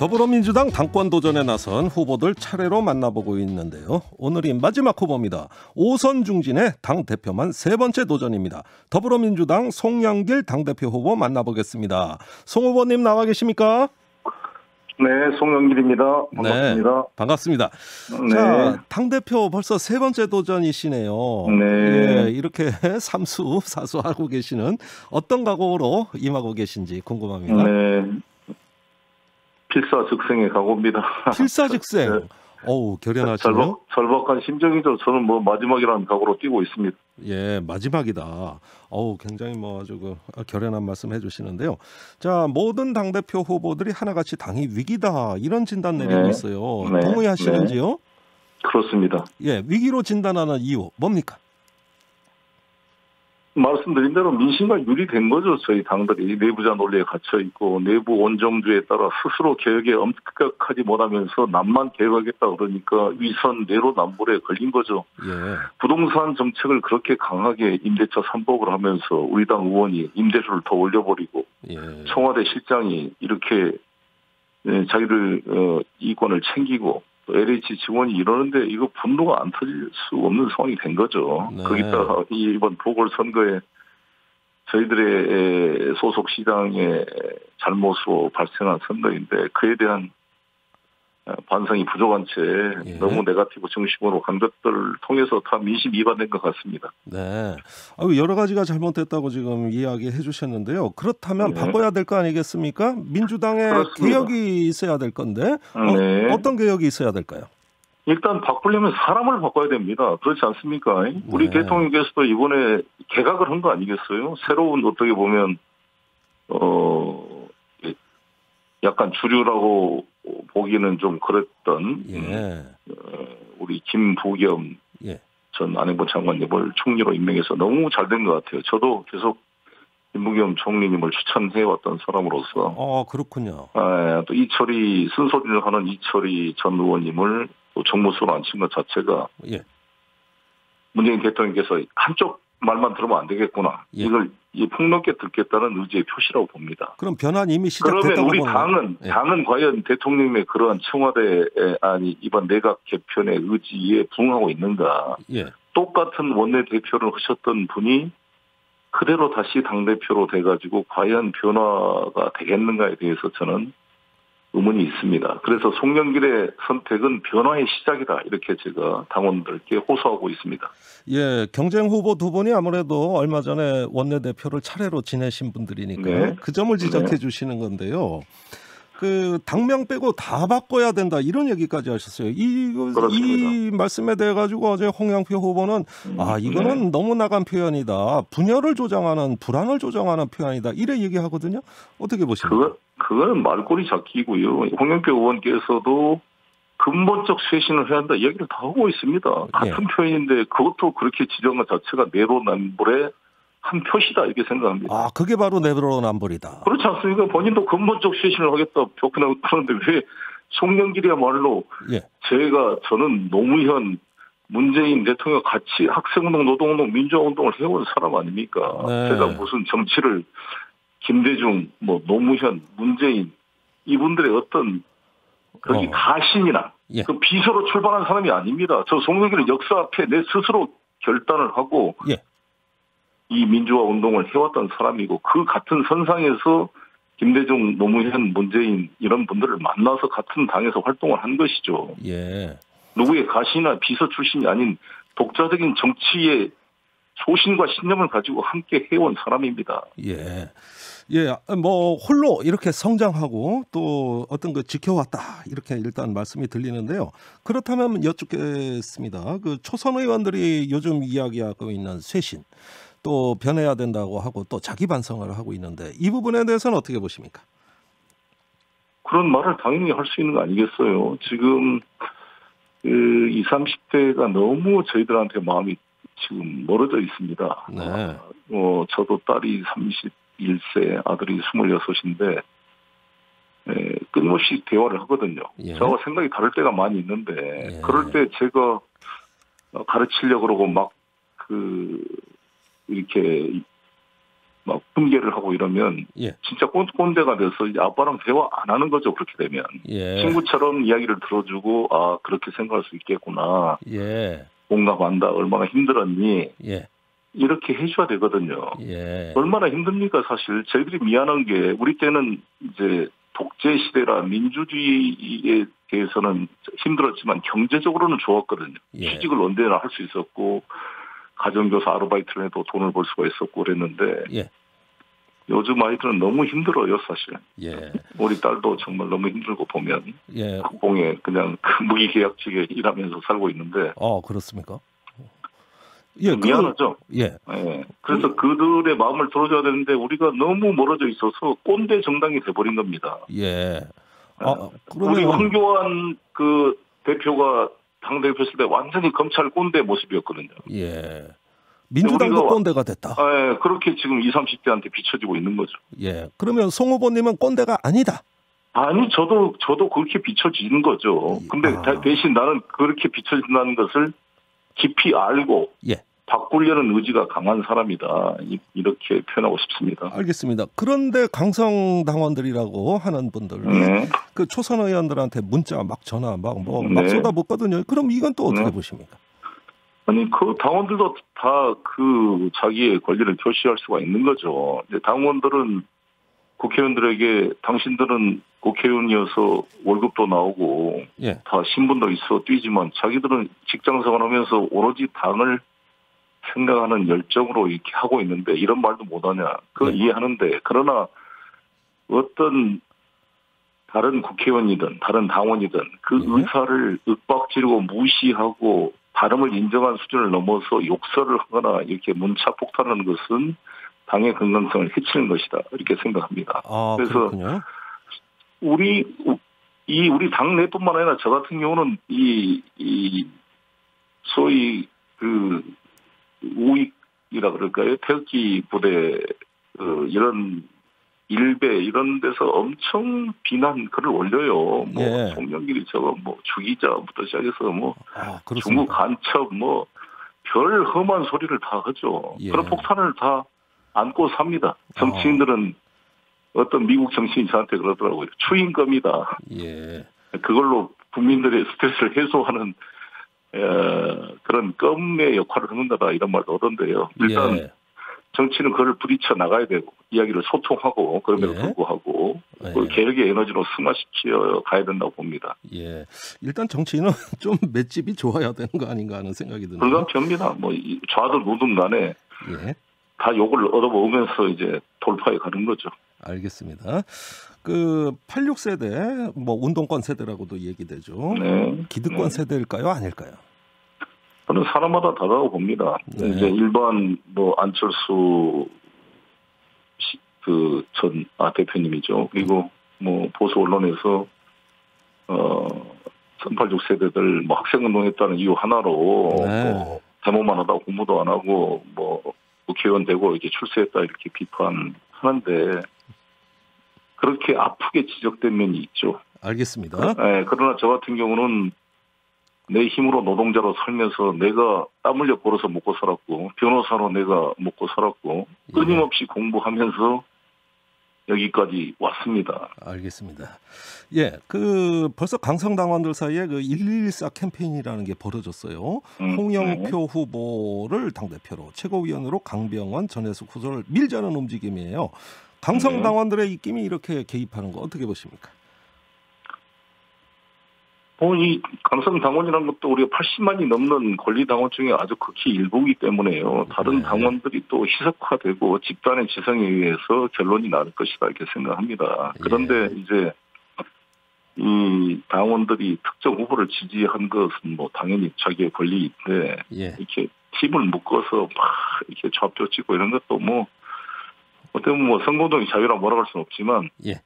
더불어민주당 당권 도전에 나선 후보들 차례로 만나보고 있는데요. 오늘이 마지막 후보입니다. 오선 중진의 당 대표만 세 번째 도전입니다. 더불어민주당 송영길 당 대표 후보 만나보겠습니다. 송 후보님 나와 계십니까? 네, 송영길입니다. 반갑습니다. 네, 반갑습니다. 네. 자, 당대표 벌써 세 번째 도전이시네요. 네. 예, 이렇게 삼수, 사수하고 계시는 어떤 각오로 임하고 계신지 궁금합니다. 네. 필사즉생의 각오입니다. 필사즉생. 네. 어우, 결연하시네요. 절박, 절박한 심정이죠. 저는 뭐 마지막이라는 각오로 뛰고 있습니다. 예, 마지막이다. 어우, 굉장히 뭐 아주 그 결연한 말씀 해주시는데요. 자, 모든 당 대표 후보들이 하나같이 당이 위기다. 이런 진단 내리고 네. 있어요. 네. 동의하시는지요? 그렇습니다. 예, 위기로 진단하는 이유 뭡니까? 말씀드린 대로 민심과 유리된 거죠. 저희 당들이 내부자 논리에 갇혀 있고 내부 원정주에 따라 스스로 개혁에 엄격하지 못하면서 남만 개혁하겠다 그러니까 위선 내로남불에 걸린 거죠. 예, 부동산 정책을 그렇게 강하게 임대차 삼복을 하면서 우리 당 의원이 임대료를 더 올려버리고 예. 청와대 실장이 이렇게 예, 자기들 어, 이권을 챙기고 또 LH 직원이 이러는데 이거 분노가 안 터질 수 없는 상황이 된 거죠. 네. 거기다가 이 이번 보궐선거에 저희들의 소속 시장의 잘못으로 발생한 선거인데 그에 대한 어, 반성이 부족한 채 예. 너무 네가티브 정신으로 간 것들을 통해서 다 민심 위반된 것 같습니다. 네. 아유, 여러 가지가 잘못됐다고 지금 이야기해 주셨는데요. 그렇다면 네. 바꿔야 될 거 아니겠습니까? 민주당에 그렇습니다. 개혁이 있어야 될 건데 어, 네. 어 떤 개혁이 있어야 될까요? 일단 바꾸려면 사람을 바꿔야 됩니다. 그렇지 않습니까? 우리 네. 대통령께서도 이번에 개각을 한 거 아니겠어요? 새로운 어떻게 보면 어 약간 주류라고 보기는 좀 그랬던 음, 예. 우리 김부겸 예. 전 안행부 장관님을 총리로 임명해서 너무 잘 된 것 같아요. 저도 계속 김부겸 총리님을 추천해왔던 사람으로서 어, 그렇군요. 아, 또 이철이 순서진을 하는 이철이 전 의원님을 또 정무수로 앉힌 것 자체가 예. 문재인 대통령께서 한쪽 말만 들으면 안 되겠구나. 예. 이걸 이 폭넓게 듣겠다는 의지의 표시라고 봅니다. 그럼 변화는 이미 그러면 시작됐다고 우리 보는 당은 예. 당은 과연 대통령의 그러한 청와대 아니 이번 내각 개편의 의지에 부응하고 있는가? 예. 똑같은 원내 대표를 하셨던 분이 그대로 다시 당 대표로 돼가지고 과연 변화가 되겠는가에 대해서 저는 의문이 있습니다. 그래서 송영길의 선택은 변화의 시작이다 이렇게 제가 당원들께 호소하고 있습니다. 예, 경쟁 후보 두 분이 아무래도 얼마 전에 원내대표를 차례로 지내신 분들이니까 네. 그 점을 지적해 주시는 건데요. 그 당명 빼고 다 바꿔야 된다 이런 얘기까지 하셨어요. 이. 이 말씀에 대해 가지고 어제 홍영표 후보는 아 이거는 네. 너무 나간 표현이다. 분열을 조장하는 불안을 조장하는 표현이다. 이래 얘기하거든요. 어떻게 보십니까? 그거 그거는 말꼬리 잡기고요. 홍영표 의원께서도 근본적 쇄신을 해야 한다 이야기를 다 하고 있습니다. 같은 표현인데 그것도 그렇게 지정한 자체가 내로남불의 한 표시다 이렇게 생각합니다. 아 그게 바로 내로남불이다. 그렇지 않습니까? 본인도 근본적 쇄신을 하겠다 표현하고 그러는데 왜 송영길이야말로 예, 제가 저는 노무현 문재인 대통령 같이 학생운동, 노동운동, 민주화운동을 해온 사람 아닙니까? 네. 제가 무슨 정치를 김대중, 뭐 노무현, 문재인 이분들의 어떤 거기 어. 가신이나 예. 그 비서로 출발한 사람이 아닙니다. 저 송영길은 역사 앞에 내 스스로 결단을 하고 예. 이 민주화 운동을 해왔던 사람이고 그 같은 선상에서 김대중, 노무현, 문재인 이런 분들을 만나서 같은 당에서 활동을 한 것이죠. 예. 누구의 가시나 비서 출신이 아닌 독자적인 정치의 소신과 신념을 가지고 함께 해온 사람입니다. 예. 예, 뭐 홀로 이렇게 성장하고 또 어떤 거 지켜왔다 이렇게 일단 말씀이 들리는데요. 그렇다면 여쭙겠습니다. 그 초선 의원들이 요즘 이야기하고 있는 쇄신 또 변해야 된다고 하고 또 자기 반성을 하고 있는데 이 부분에 대해서는 어떻게 보십니까? 그런 말을 당연히 할 수 있는 거 아니겠어요. 지금 그 20, 30대가 너무 저희들한테 마음이 지금 멀어져 있습니다. 네. 어, 저도 딸이 31세, 아들이 26인데 에, 끊임없이 대화를 하거든요. 예. 저와 생각이 다를 때가 많이 있는데 예. 그럴 때 제가 어, 가르치려고 그러고 막 그 이렇게 막 핑계를 하고 이러면 예. 진짜 꼰, 꼰대가 돼서 이제 아빠랑 대화 안 하는 거죠 그렇게 되면 예. 친구처럼 이야기를 들어주고 아 그렇게 생각할 수 있겠구나 예. 공감한다 얼마나 힘들었니 예. 이렇게 해줘야 되거든요. 예. 얼마나 힘듭니까 사실 저희들이 미안한 게 우리 때는 이제 독재 시대라 민주주의에 대해서는 힘들었지만 경제적으로는 좋았거든요. 예. 취직을 언제나 할 수 있었고 가정교사 아르바이트를 해도 돈을 벌 수가 있었고 그랬는데 예. 요즘 아이들은 너무 힘들어요 사실. 예. 우리 딸도 정말 너무 힘들고 보면 예. 학봉에 그냥 그 무기계약직에 일하면서 살고 있는데 어, 그렇습니까? 예, 그- 미안하죠. 예. 예. 그래서 그들의 마음을 들어줘야 되는데 우리가 너무 멀어져 있어서 꼰대 정당이 돼버린 겁니다. 예. 아, 우리 그러면 황교안 그 대표가 당 대표였을 때 완전히 검찰 꼰대 모습이었거든요. 예. 민주당도 꼰대가 됐다. 예, 그렇게 지금 20, 30대한테 비춰지고 있는 거죠. 예. 그러면 송 후보님은 꼰대가 아니다. 아니, 저도, 저도 그렇게 비춰지는 거죠. 근데 아. 다- 대신 나는 그렇게 비춰진다는 것을 깊이 알고 예. 바꾸려는 의지가 강한 사람이다. 이- 이렇게 표현하고 싶습니다. 알겠습니다. 그런데 강성 당원들이라고 하는 분들 네. 그 초선 의원들한테 문자 막 전화 막뭐막 네. 쏟아붓거든요. 그럼 이건 또 어떻게 네. 보십니까? 아니 그 당원들도 다 그 자기의 권리를 표시할 수가 있는 거죠. 이제 당원들은 국회의원들에게 당신들은 국회의원이어서 월급도 나오고 예. 다 신분도 있어 뛰지만 자기들은 직장 생활하면서 오로지 당을 생각하는 열정으로 이렇게 하고 있는데 이런 말도 못하냐 그거 네. 이해하는데 그러나 어떤 다른 국회의원이든 다른 당원이든 그 네. 의사를 윽박지르고 무시하고 발음을 인정한 수준을 넘어서 욕설을 하거나 이렇게 문자 폭탄하는 것은 당의 건강성을 해치는 것이다 이렇게 생각합니다. 아, 그래서 그렇군요. 우리 이 우리 당내뿐만 아니라 저 같은 경우는 이, 이 소위 그 우익이라 그럴까요? 태극기 부대 그 이런 일베 이런 데서 엄청 비난 글을 올려요. 뭐 예. 송영길이 저거 뭐 주기자부터 시작해서 뭐 아, 중국. 간첩 뭐 별 험한 소리를 다 하죠. 예. 그런 폭탄을 다 안고 삽니다. 정치인들은 어 떤 미국 정치인 저한테 그러더라고요. 추인검이다. 예. 그걸로 국민들의 스트레스를 해소하는 에, 그런 껌의 역할을 하는 거다 이런 말도 하던데요. 일단 예. 정치는 그걸 부딪혀 나가야 되고 이야기를 소통하고 그럼에도 예. 불구하고 예. 그 개혁의 에너지로 승화시켜 가야 된다고 봅니다. 예. 일단 정치인은 좀 맷집이 좋아야 되는 거 아닌가 하는 생각이 드네요. 불가피합니다. 뭐 이- 좌든 우든 간에 예. 다 욕을 얻어먹으면서 이제 돌파해 가는 거죠. 알겠습니다. 그 86세대 뭐 운동권 세대라고도 얘기되죠. 네. 기득권 네. 세대일까요, 아닐까요? 저는 사람마다 다르다고 봅니다. 네. 이제 일반 뭐 안철수 그 전 아 대표님이죠. 그리고 뭐 보수 언론에서 어 386 세대들 뭐 학생 운동했다는 이유 하나로 네. 뭐 데모만 하다 공부도 안 하고 뭐 국회의원 되고 이렇게 출세했다 이렇게 비판하는데 그렇게 아프게 지적된 면이 있죠. 알겠습니다. 예, 그러나 저 같은 경우는 내 힘으로 노동자로 살면서 내가 땀 흘려 벌어서 먹고 살았고 변호사로 내가 먹고 살았고 예. 끊임없이 공부하면서 여기까지 왔습니다. 알겠습니다. 예, 그 벌써 강성 당원들 사이에 그 1114 캠페인이라는 게 벌어졌어요. 음, 홍영표 후보를 당 대표로 최고위원으로 강병원 전해숙 후보를 밀자는 움직임이에요. 강성 네. 당원들의 입김이 이렇게 개입하는 거 어떻게 보십니까? 뭐, 이 강성 당원이라는 것도 우리가 80만이 넘는 권리 당원 중에 아주 극히 일부이기 때문에요. 다른 네. 당원들이 또 희석화되고 집단의 지성에 의해서 결론이 나올 것이다 이렇게 생각합니다. 예. 그런데 이제 이 당원들이 특정 후보를 지지한 것은 뭐 당연히 자기의 권리인데 예, 이렇게 팀을 묶어서 막 이렇게 좌표 찍고 이런 것도 뭐 어떻게 보면 뭐 선거운동이 자유라 뭐라고 할 수는 없지만 예,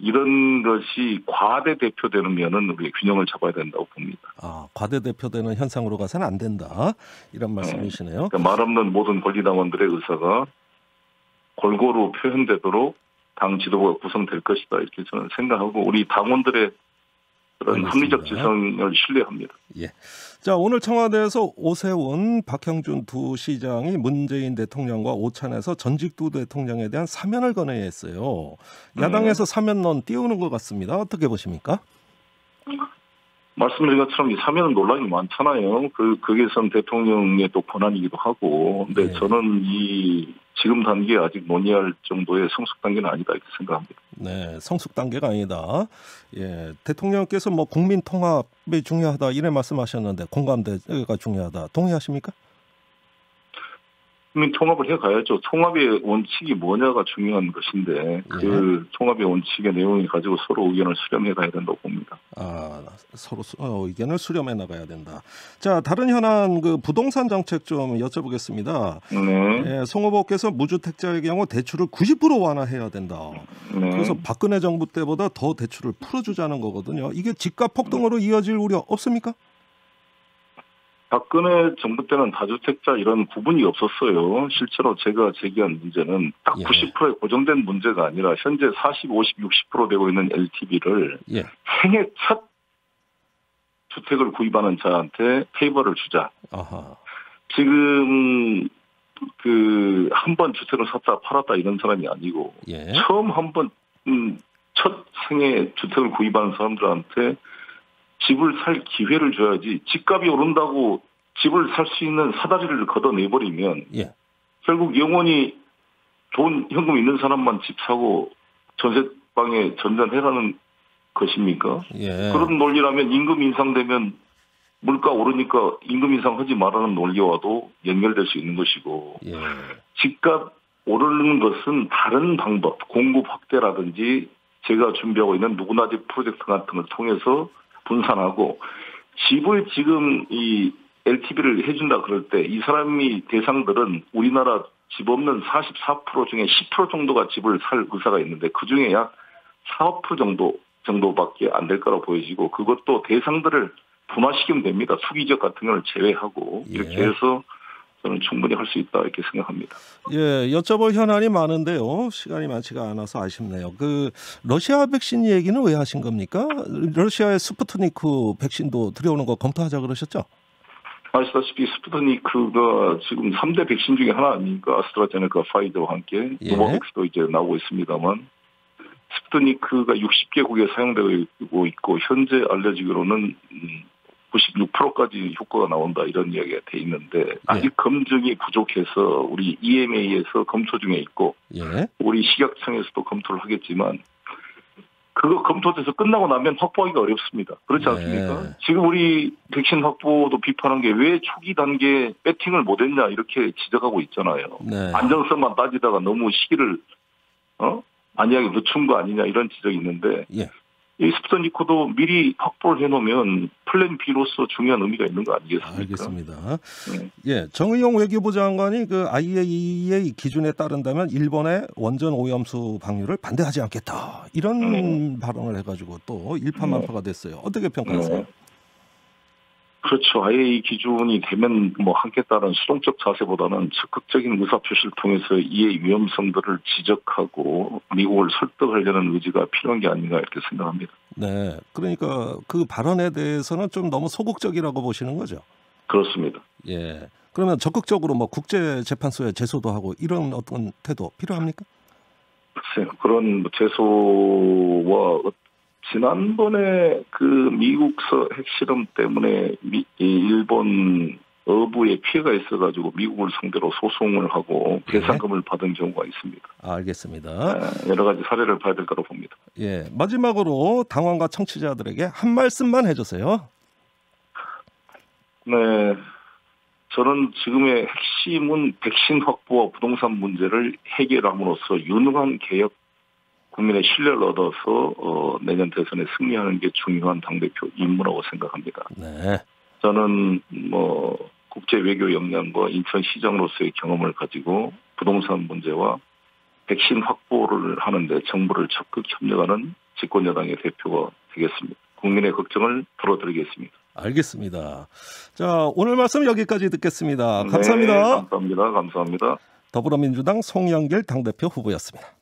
이런 것이 과대 대표되는 면은 우리 균형을 잡아야 된다고 봅니다. 아 과대 대표되는 현상으로 가서는 안 된다 이런 말씀이시네요. 그러니까 말 없는 모든 권리당원들의 의사가 골고루 표현되도록 당 지도부가 구성될 것이다 이렇게 저는 생각하고 우리 당원들의 그런 알겠습니다. 합리적 지성을 신뢰합니다. 자, 오늘 청와대에서 오세훈, 박형준 두 시장이 문재인 대통령과 오찬해서 전직 두 대통령에 대한 사면을 건의했어요. 야당에서 사면론 띄우는 것 같습니다. 어떻게 보십니까? 말씀드린 것처럼 이 사면은 논란이 많잖아요. 그, 그게 선 대통령의 또 권한이기도 하고. 근데 네. 저는 이 지금 단계에 아직 논의할 정도의 성숙 단계는 아니다 이렇게 생각합니다. 네, 성숙 단계가 아니다. 예, 대통령께서 뭐 국민 통합이 중요하다 이래 말씀하셨는데 공감대가 중요하다. 동의하십니까? 국민 통합을 해 가야죠. 통합의 원칙이 뭐냐가 중요한 것인데 그 통합의 원칙의 내용이 가지고 서로 의견을 수렴해 가야 된다고 봅니다. 아, 서로 수- 어, 의견을 수렴해 나가야 된다. 자, 다른 현안 그 부동산 정책 좀 여쭤보겠습니다. 네. 예, 송 후보께서 무주택자의 경우 대출을 90% 완화해야 된다. 네. 그래서 박근혜 정부 때보다 더 대출을 풀어주자는 거거든요. 이게 집값 폭등으로 이어질 우려 없습니까? 박근혜 정부 때는 다주택자 이런 구분이 없었어요. 실제로 제가 제기한 문제는 딱 예. 90%에 고정된 문제가 아니라 현재 40, 50, 60% 되고 있는 LTV를 예, 생애 첫 주택을 구입하는 자한테 페이버를 주자. 아하, 지금 그 한 번 주택을 샀다 팔았다 이런 사람이 아니고 예, 처음 한번 음, 첫 생애 주택을 구입하는 사람들한테 집을 살 기회를 줘야지 집값이 오른다고 집을 살 수 있는 사다리를 걷어내버리면 예, 결국 영원히 돈 현금 있는 사람만 집 사고 전세방에 전전해라는 것입니까? 예. 그런 논리라면 임금 인상되면 물가 오르니까 임금 인상하지 말라는 논리와도 연결될 수 있는 것이고 예, 집값 오르는 것은 다른 방법, 공급 확대라든지 제가 준비하고 있는 누구나 집 프로젝트 같은 걸 통해서 분산하고 집을 지금 이 LTV를 해준다 그럴 때 이 사람이 대상들은 우리나라 집 없는 44% 중에 10% 정도가 집을 살 의사가 있는데 그 중에 약 4, 5% 정도 정도밖에 안 될 거라 보여지고 그것도 대상들을 분화시키면 됩니다. 투기적 같은 걸 제외하고 이렇게 예. 해서 저는 충분히 할 수 있다 이렇게 생각합니다. 예, 여쭤볼 현안이 많은데요. 시간이 많지가 않아서 아쉽네요. 그 러시아 백신 얘기는 왜 하신 겁니까? 러시아의 스푸트니크 백신도 들여오는 거 검토하자 그러셨죠? 아시다시피 스푸트니크가 지금 3대 백신 중에 하나 아닙니까? 아스트라제네카, 파이저와 함께 예. 노바백스도 이제 나오고 있습니다만 스푸트니크가 60개국에 사용되고 있고 현재 알려지기로는 96%까지 효과가 나온다 이런 이야기가 돼 있는데 아직 검증이 부족해서 우리 EMA에서 검토 중에 있고 예, 우리 식약청에서도 검토를 하겠지만 그거 검토돼서 끝나고 나면 확보하기가 어렵습니다. 그렇지 네. 않습니까? 지금 우리 백신 확보도 비판한 게 왜 초기 단계에 배팅을 못했냐 이렇게 지적하고 있잖아요. 네, 안정성만 따지다가 너무 시기를 어 안이하게 늦춘 거 아니냐 이런 지적이 있는데 예. 이 스푸트니크도 미리 확보를 해놓으면 플랜 B로서 중요한 의미가 있는 거 아니겠습니까? 알겠습니다. 네. 예, 정의용 외교부 장관이 그 IAEA 기준에 따른다면 일본의 원전 오염수 방류를 반대하지 않겠다 이런 네. 발언을 해가지고 또 일파만파가 됐어요. 어떻게 평가하세요? 네. 그렇죠. IA 기준이 되면 뭐 하겠다는 수동적 자세보다는 적극적인 의사표시를 통해서 이의 위험성들을 지적하고 미국을 설득하려는 의지가 필요한 게 아닌가 이렇게 생각합니다. 네, 그러니까 그 발언에 대해서는 좀 너무 소극적이라고 보시는 거죠. 그렇습니다. 예. 그러면 적극적으로 뭐 국제 재판소에 제소도 하고 이런 어떤 태도 필요합니까? 글쎄요. 그런 뭐 제소와 어- 지난번에 그 미국서 핵실험 때문에 미, 이 일본 어부에 피해가 있어가지고 미국을 상대로 소송을 하고 배상금을 받은 경우가 있습니다. 아, 알겠습니다. 아, 여러 가지 사례를 봐야 될 거라고 봅니다. 예. 마지막으로 당원과 청취자들에게 한 말씀만 해주세요. 네. 저는 지금의 핵심은 백신 확보와 부동산 문제를 해결함으로써 유능한 개혁 국민의 신뢰를 얻어서 어, 내년 대선에 승리하는 게 중요한 당대표 임무라고 생각합니다. 네. 저는 뭐 국제 외교 역량과 인천시장으로서의 경험을 가지고 부동산 문제와 백신 확보를 하는데 정부를 적극 협력하는 집권여당의 대표가 되겠습니다. 국민의 걱정을 풀어드리겠습니다. 알겠습니다. 자, 오늘 말씀 여기까지 듣겠습니다. 네, 감사합니다. 감사합니다. 감사합니다. 더불어민주당 송영길 당대표 후보였습니다.